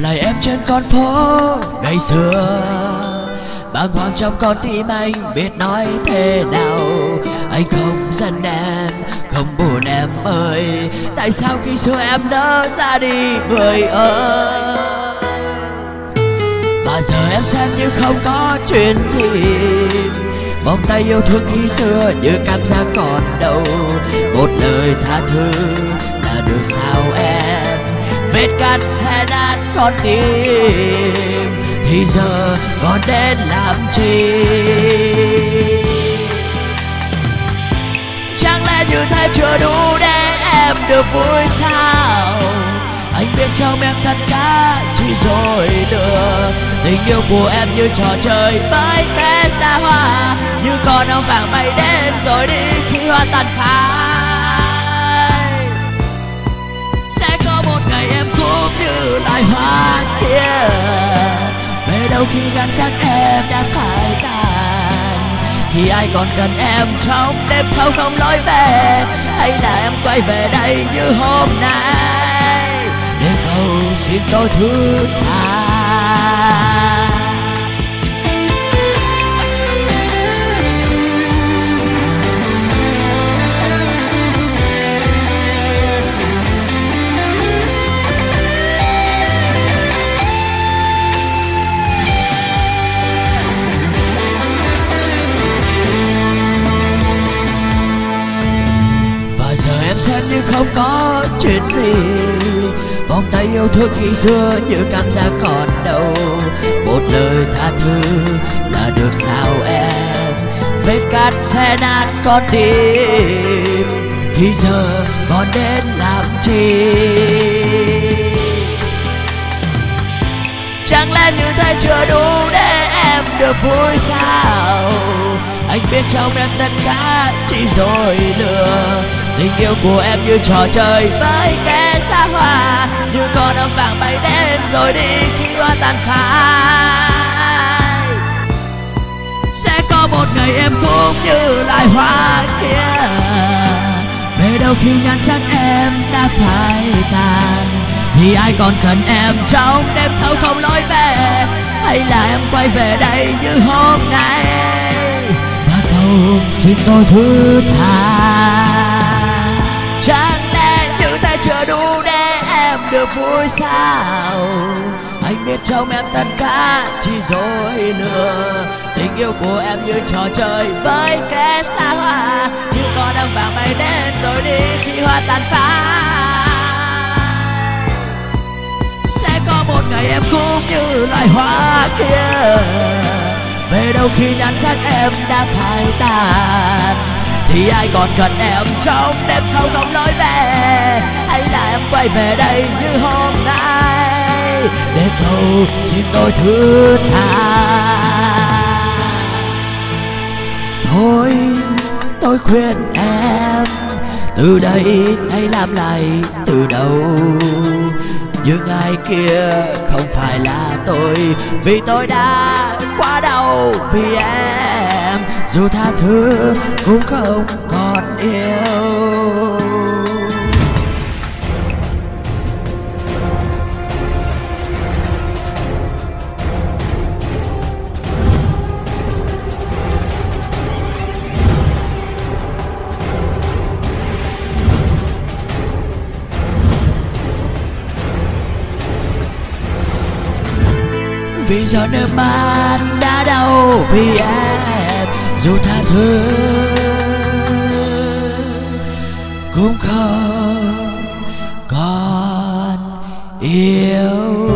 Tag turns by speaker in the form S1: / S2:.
S1: lại em trên con phố ngày xưa. Bàng hoàng trong con tim anh biết nói thế nào. Anh không giận em, không buồn em ơi. Tại sao khi xưa em nỡ ra đi, người ơi? Và giờ em xem như không có chuyện gì. Vòng tay yêu thương khi xưa như cảm giác còn đâu một lời tha thứ là được sao em vết cắt sẽ nát con tim, thì giờ còn đến làm chi? Chẳng lẽ như thế chưa đủ để em được vui sao? Anh biết trong em tất cả chỉ rồi lừa, tình yêu của em như trò chơi với té xa hoa. Như con ong vàng bay đến rồi đi khi hoa tàn phai hoa về đâu khi nhan sát em đã phai tàn? Thì ai còn cần em trong đêm thâu không lối về? Hay là em quay về đây như hôm nay? Để cầu xin tôi thứ tha. Không có chuyện gì. Vòng tay yêu thương khi xưa như cảm giác còn đâu. Một lời tha thứ là được sao em? Vết cát xe nát con tim. Thì giờ còn đến làm chi? Chẳng lẽ như thế chưa đủ để em được vui sao? Anh biết trong em tất cả chỉ rồi lừa tình yêu của em như trò chơi. Với kẻ xa hoa, như con ong vàng bay đến rồi đi khi hoa tàn phai. Sẽ có một ngày em cũng như loài hoa kia. Về đâu khi nhan sắc em đã phai tàn? Thì ai còn cần em trong đêm thâu không lối về? Hay là em quay về đây như hôm nay? Và cầu xin tôi thứ tha. Vui sao anh biết trong em tất cả chỉ dối lừa. Tình yêu của em như trò chơi với kẻ xa hoa. Như có đang vàng bay đến rồi đi khi hoa tàn phai sẽ có một ngày em cũng như loài hoa kia. Về đâu khi nhan sắc em đã phai tàn, thì ai còn cần em trong đêm thâu không nói về? Hay là em quay về đây như hôm nay. Để cầu xin tôi thứ tha. Thôi, tôi khuyên em, từ đây hãy làm lại từ đầu. Nhưng ai kia không phải là tôi, vì tôi đã quá đau vì em. Dù tha thứ cũng không còn yêu. vì giọt nước mắt đã đau vì em, dù tha thứ, cũng không còn yêu.